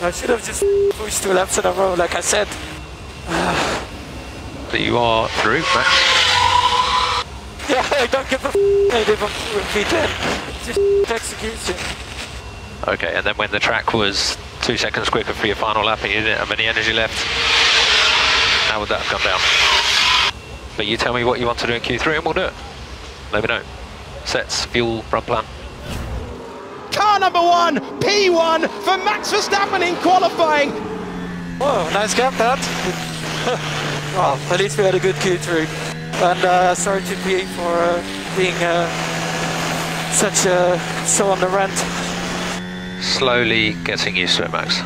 I should have just pushed two laps in a row, like I said. But you are through, Max. Yeah, I don't give a f if I'm through P10. Just execution. Okay, and then when the track was two seconds quicker for your final lap and you didn't have any energy left, how would that have gone down? But you tell me what you want to do in Q3 and we'll do it. Let me know. Sets, fuel, run plan. Car number one, P1 for Max Verstappen in qualifying. Whoa, nice gap that. well, at least we had a good Q3. And uh, sorry to GP for uh, being uh, such uh, so on the rent. Slowly getting used to it, Max.